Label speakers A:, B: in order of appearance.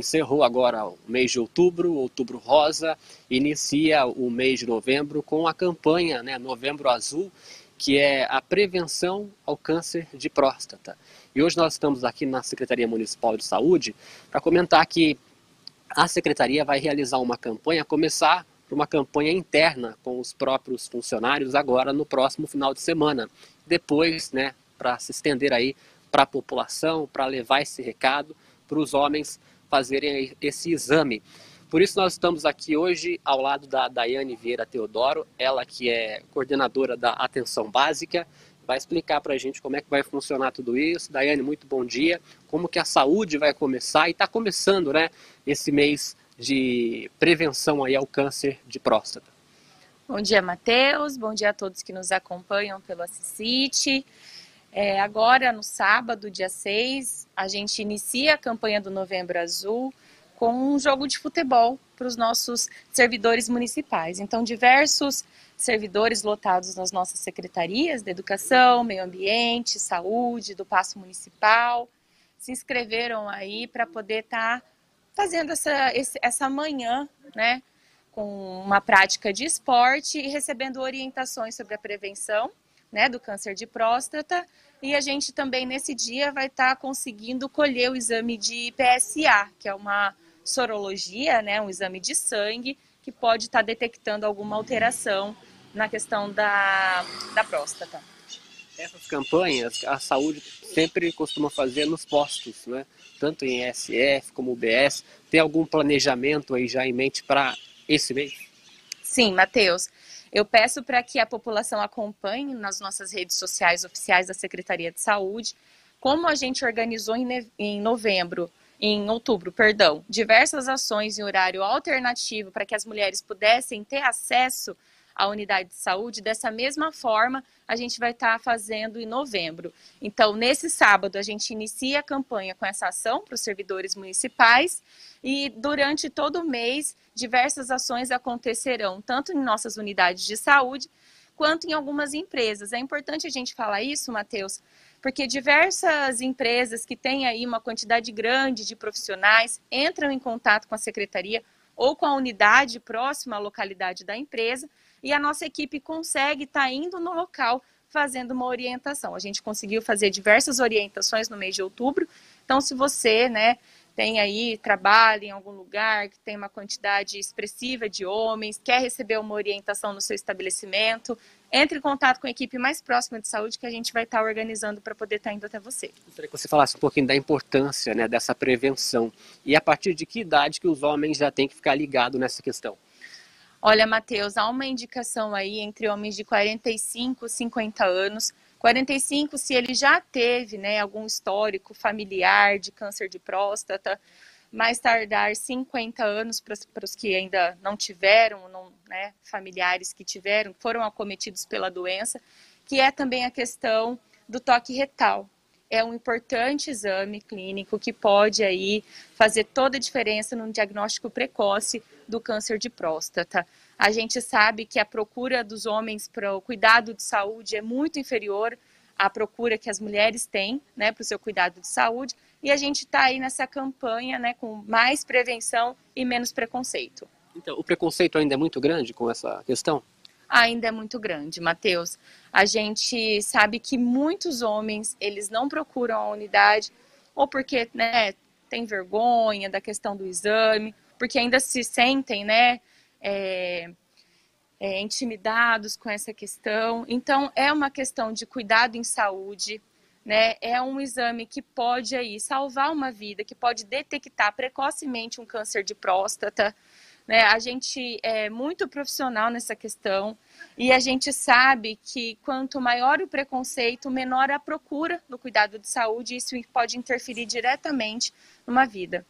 A: Encerrou agora o mês de outubro, outubro rosa, inicia o mês de novembro com a campanha né, Novembro Azul, que é a prevenção ao câncer de próstata. E hoje nós estamos aqui na Secretaria Municipal de Saúde para comentar que a Secretaria vai realizar uma campanha, começar uma campanha interna com os próprios funcionários agora no próximo final de semana. Depois, né, para se estender aí para a população, para levar esse recado para os homens fazerem esse exame. Por isso nós estamos aqui hoje ao lado da Daiane Vieira Teodoro, ela que é coordenadora da Atenção Básica, vai explicar para a gente como é que vai funcionar tudo isso. Daiane, muito bom dia. Como que a saúde vai começar e está começando, né, esse mês de prevenção aí ao câncer de próstata.
B: Bom dia, Matheus. Bom dia a todos que nos acompanham pelo Assisite. É, agora, no sábado, dia 6, a gente inicia a campanha do Novembro Azul com um jogo de futebol para os nossos servidores municipais. Então, diversos servidores lotados nas nossas secretarias de Educação, Meio Ambiente, Saúde, do Paço Municipal, se inscreveram aí para poder estar tá fazendo essa, essa manhã, né, com uma prática de esporte e recebendo orientações sobre a prevenção né, do câncer de próstata. E a gente também nesse dia vai estar tá conseguindo colher o exame de PSA, que é uma sorologia, né, um exame de sangue que pode estar tá detectando alguma alteração na questão da, da próstata.
A: Essas campanhas a saúde sempre costuma fazer nos postos, né? Tanto em SF como UBS. Tem algum planejamento aí já em mente para esse mês?
B: Sim, Matheus. Eu peço para que a população acompanhe nas nossas redes sociais oficiais da Secretaria de Saúde como a gente organizou em novembro, em outubro, perdão, diversas ações em horário alternativo para que as mulheres pudessem ter acesso à unidade de saúde. Dessa mesma forma, a gente vai estar tá fazendo em novembro. Então, nesse sábado, a gente inicia a campanha com essa ação para os servidores municipais e durante todo o mês, diversas ações acontecerão, tanto em nossas unidades de saúde, quanto em algumas empresas. É importante a gente falar isso, Matheus, porque diversas empresas que têm aí uma quantidade grande de profissionais entram em contato com a secretaria ou com a unidade próxima à localidade da empresa e a nossa equipe consegue estar tá indo no local fazendo uma orientação. A gente conseguiu fazer diversas orientações no mês de outubro. Então, se você, né, tem aí, trabalha em algum lugar que tem uma quantidade expressiva de homens, quer receber uma orientação no seu estabelecimento, entre em contato com a equipe mais próxima de saúde que a gente vai estar organizando para poder estar indo até você.
A: Gostaria que você falasse um pouquinho da importância né, dessa prevenção e a partir de que idade que os homens já têm que ficar ligados nessa questão.
B: Olha, Matheus, há uma indicação aí entre homens de 45 e 50 anos 45, se ele já teve né, algum histórico familiar de câncer de próstata, mais tardar 50 anos para os que ainda não tiveram, não, né, familiares que tiveram, foram acometidos pela doença, que é também a questão do toque retal. É um importante exame clínico que pode aí fazer toda a diferença no diagnóstico precoce do câncer de próstata. A gente sabe que a procura dos homens para o cuidado de saúde é muito inferior à procura que as mulheres têm né, para o seu cuidado de saúde. E a gente está aí nessa campanha né, com mais prevenção e menos preconceito.
A: Então, o preconceito ainda é muito grande com essa questão?
B: Ainda é muito grande, Matheus. A gente sabe que muitos homens, eles não procuram a unidade, ou porque né, tem vergonha da questão do exame, porque ainda se sentem, né, é, é, intimidados com essa questão. Então, é uma questão de cuidado em saúde, né? É um exame que pode aí salvar uma vida, que pode detectar precocemente um câncer de próstata. Né? A gente é muito profissional nessa questão e a gente sabe que quanto maior o preconceito, menor a procura no cuidado de saúde, e isso pode interferir diretamente numa vida.